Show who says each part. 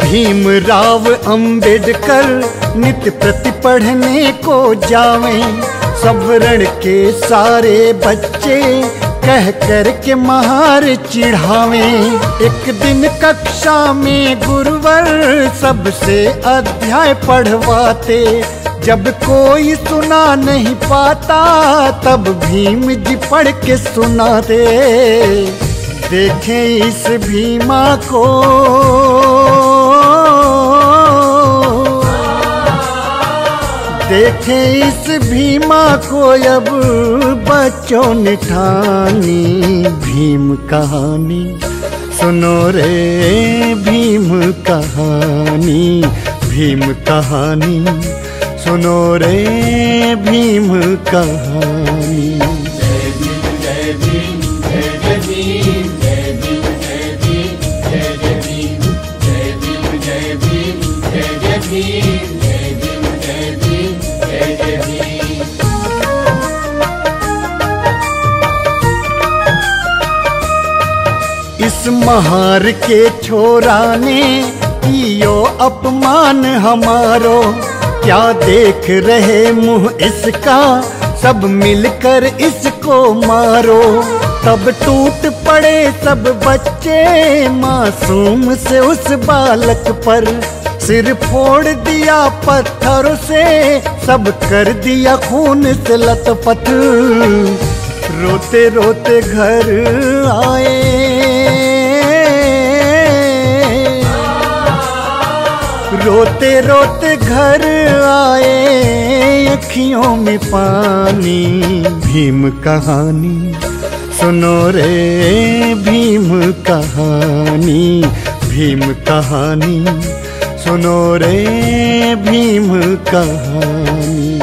Speaker 1: भीम
Speaker 2: राव अंबेडकर नित्य प्रति पढ़ने को जावे सवरण के सारे बच्चे कह कर के महार चिढ़ावे। एक दिन कक्षा में गुरुवर सबसे अध्याय पढ़वाते। जब कोई सुना नहीं पाता, तब भीम जी पढ़ के सुनाते। देखें इस भीमा को। देखें इस भीमा को अब बच्चों ने ठानी भीम कहानी। सुनो रे भीम कहानी भीम कहानी। सुनो रे भीम कहानी।
Speaker 1: जय भीम जय भीम जय जय भीम जय भीम जय भीम जय जय भीम जय भीम जय भीम जय जय भीम
Speaker 2: इस महार के छोरा ने कियो अपमान हमारो। क्या देख रहे मुँह इसका? सब मिलकर इसको मारो। तब टूट पड़े सब बच्चे मासूम से उस बालक पर। सिर फोड़ दिया पत्थर से, सब कर दिया खून से लथपथ। रोते रोते घर आए। रोते रोते घर आए, अखियों में पानी, भीम कहानी। सुनो रे भीम कहानी भीम कहानी। सुनो रे भीम कहानी।